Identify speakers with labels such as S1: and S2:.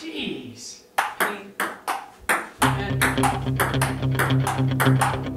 S1: Jeez. And